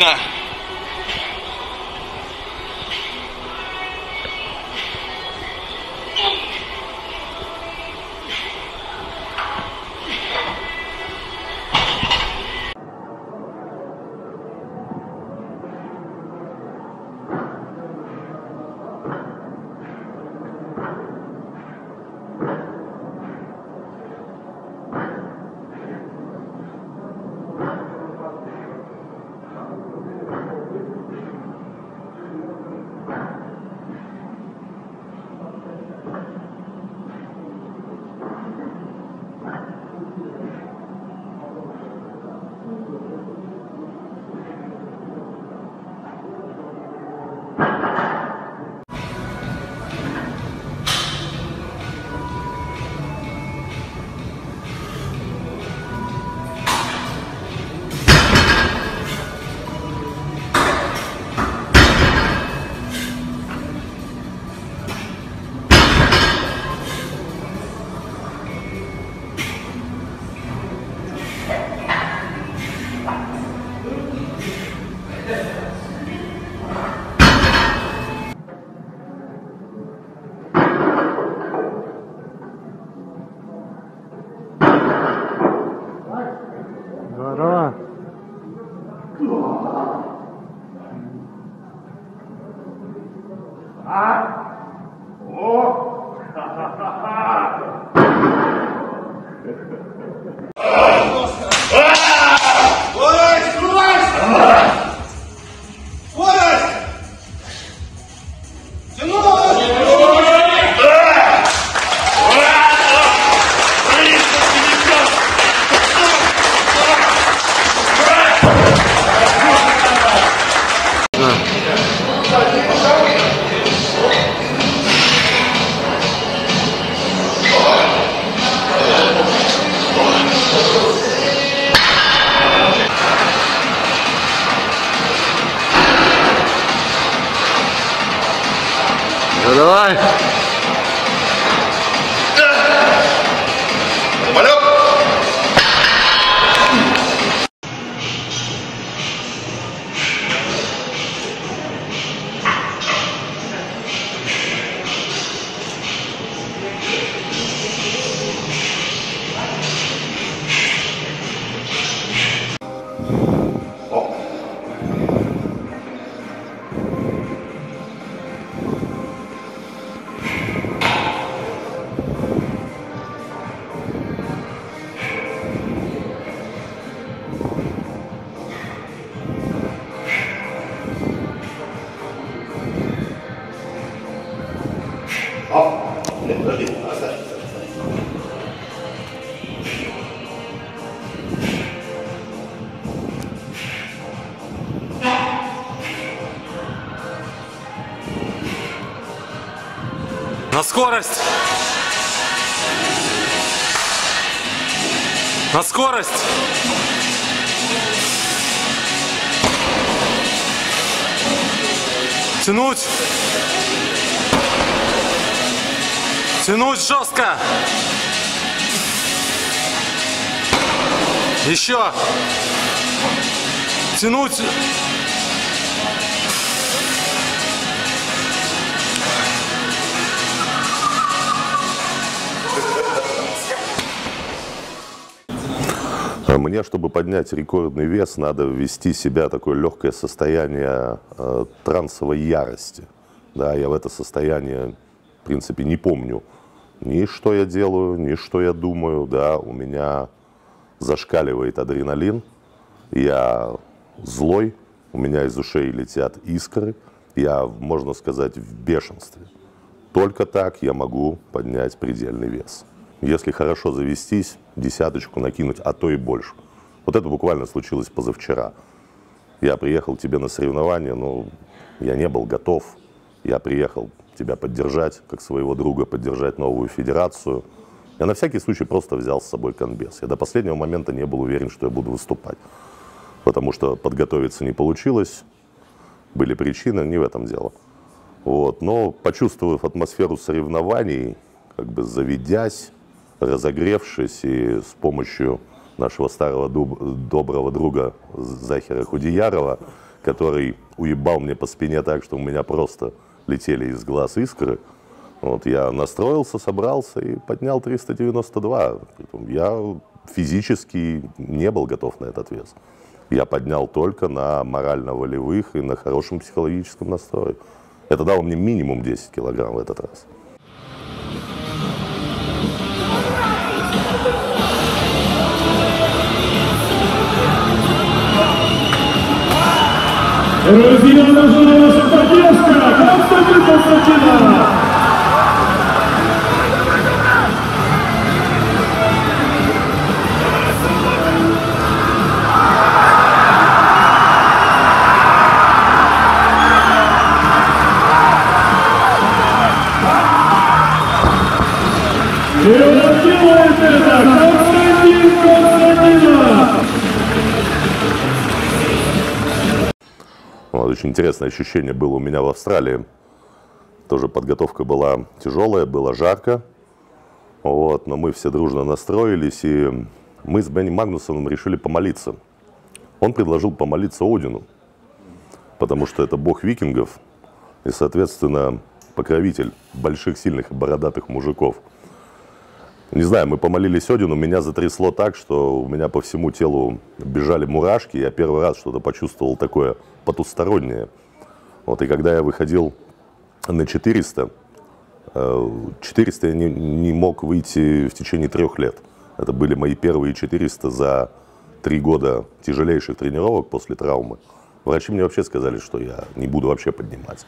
Отлично. Ну скорость! На скорость! Тянуть! Тянуть жестко! Еще! Тянуть! Мне, чтобы поднять рекордный вес, надо ввести себя в такое легкое состояние э, трансовой ярости. Да, я в это состояние, в принципе, не помню ни что я делаю, ни что я думаю. Да, у меня зашкаливает адреналин, я злой, у меня из ушей летят искры, я, можно сказать, в бешенстве. Только так я могу поднять предельный вес. Если хорошо завестись, десяточку накинуть, а то и больше. Вот это буквально случилось позавчера. Я приехал к тебе на соревнования, но я не был готов. Я приехал тебя поддержать, как своего друга, поддержать новую федерацию. Я на всякий случай просто взял с собой конбез. Я до последнего момента не был уверен, что я буду выступать. Потому что подготовиться не получилось, были причины, не в этом дело. Вот. Но почувствовав атмосферу соревнований, как бы заведясь, разогревшись и с помощью нашего старого дуб- доброго друга Захера Худиярова, который уебал мне по спине так, что у меня просто летели из глаз искры. Вот я настроился, собрался и поднял 392. Притом Я физически не был готов на этот вес. Я поднял только на морально-волевых и на хорошем психологическом настрое. Это дало мне минимум 10 килограмм в этот раз. Rozwinął na żonę nasz Konstantyna! Konstantyna! Очень интересное ощущение было у меня в Австралии. Тоже подготовка была тяжелая, было жарко. Вот, но мы все дружно настроились, и мы с Бенни Магнусоном решили помолиться. Он предложил помолиться Одину, потому что это бог викингов и, соответственно, покровитель больших, сильных и бородатых мужиков. Не знаю, мы помолились Одину, меня затрясло так, что у меня по всему телу бежали мурашки. Я первый раз что-то почувствовал такое потустороннее. Вот, и когда я выходил на 400, э, 400 я не, не мог выйти в течение трех лет. Это были мои первые 400 за три года тяжелейших тренировок после травмы. Врачи мне вообще сказали, что я не буду вообще поднимать.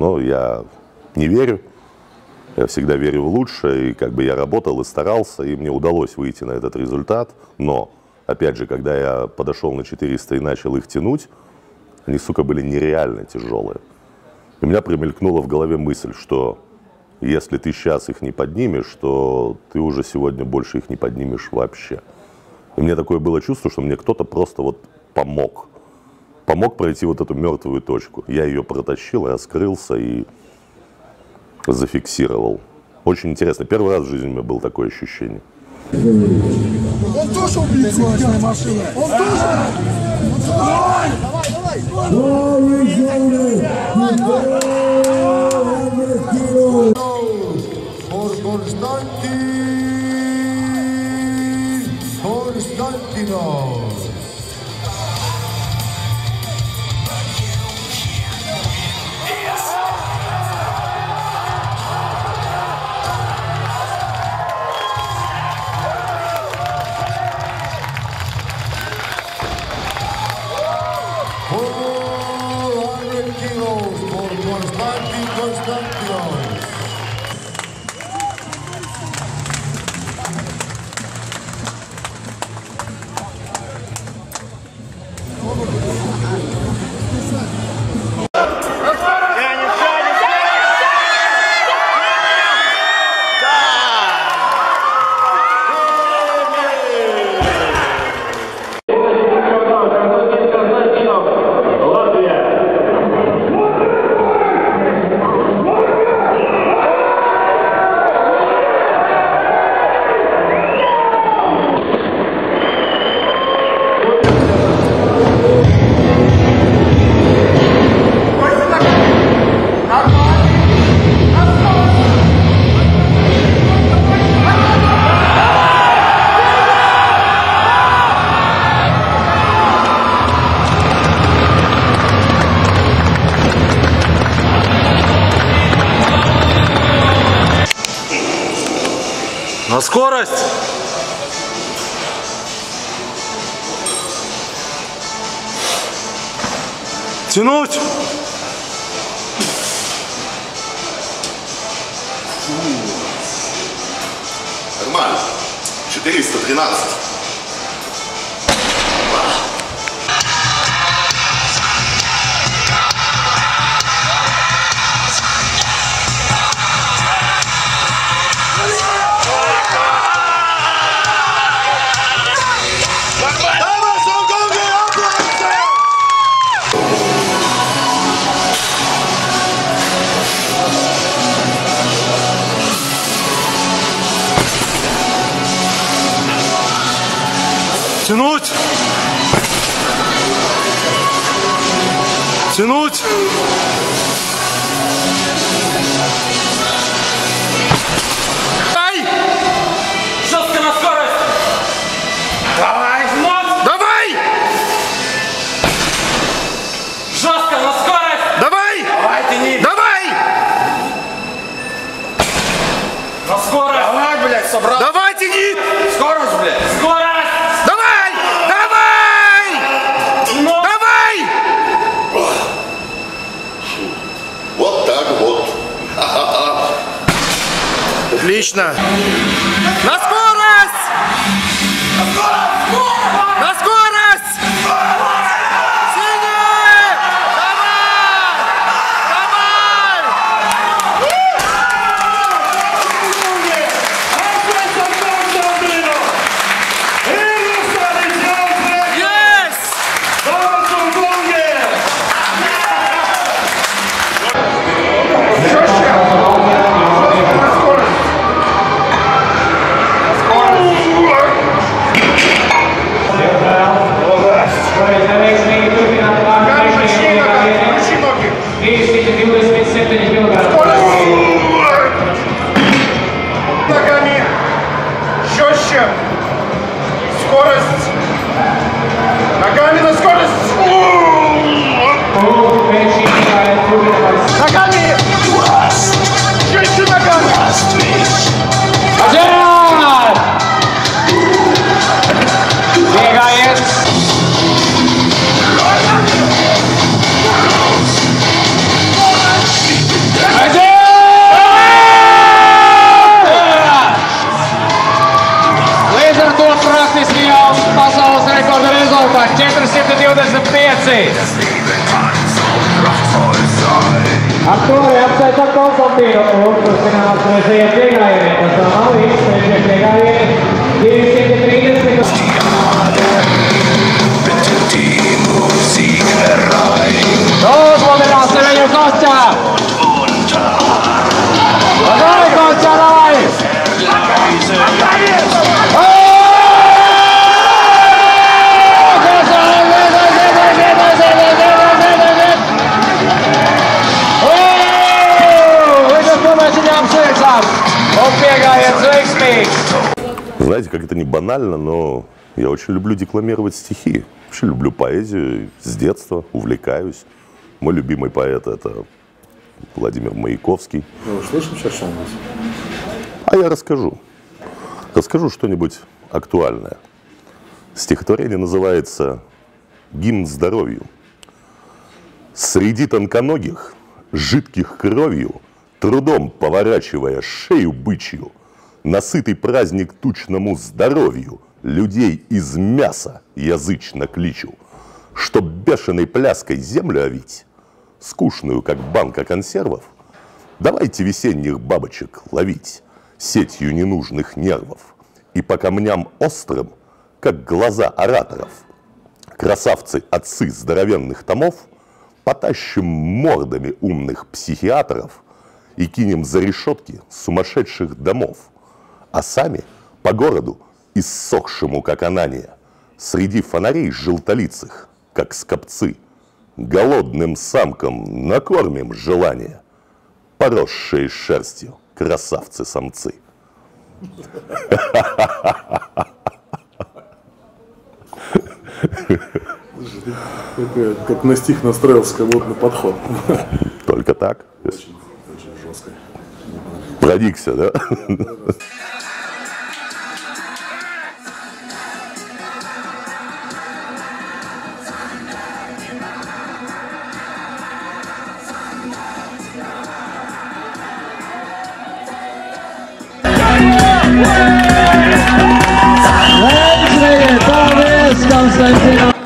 Но я не верю. Я всегда верю в лучшее, и как бы я работал и старался, и мне удалось выйти на этот результат. Но, опять же, когда я подошел на 400 и начал их тянуть, они, сука, были нереально тяжелые. И у меня примелькнула в голове мысль, что если ты сейчас их не поднимешь, то ты уже сегодня больше их не поднимешь вообще. И мне такое было чувство, что мне кто-то просто вот помог. Помог пройти вот эту мертвую точку. Я ее протащил, раскрылся и зафиксировал. Очень интересно. Первый раз в жизни у меня было такое ощущение. Он тоже убийца, машина. Он тоже. Давай, давай, давай. For Konstantin На скорость! Тянуть! Нормально. 413. Тянуть! Тянуть! Ай! Жестко на скорость! Давай! Нос! Давай! Жестко на скорость! Давай! Давай, тяни! Давай! На скорость! Давай, блядь, собрал! Давай! Отлично! Не банально, но я очень люблю декламировать стихи. Вообще люблю поэзию с детства, увлекаюсь. Мой любимый поэт – это Владимир Маяковский. Ну, слышим сейчас, у нас? А я расскажу. Расскажу что-нибудь актуальное. Стихотворение называется «Гимн здоровью». Среди тонконогих, жидких кровью, Трудом поворачивая шею бычью, На сытый праздник тучному здоровью. Людей из мяса язычно кличу, Чтоб бешеной пляской землю овить, Скучную, как банка консервов, Давайте весенних бабочек ловить Сетью ненужных нервов И по камням острым, как глаза ораторов, Красавцы отцы здоровенных томов Потащим мордами умных психиатров И кинем за решетки сумасшедших домов, А сами по городу, иссохшему, как анания, Среди фонарей желтолицых, как скопцы, Голодным самкам накормим желание, Поросшие шерстью красавцы-самцы. Как, как на стих настроился, как будто на подход. Только так? Очень, очень жестко. Проникся, да? Stones, Stones,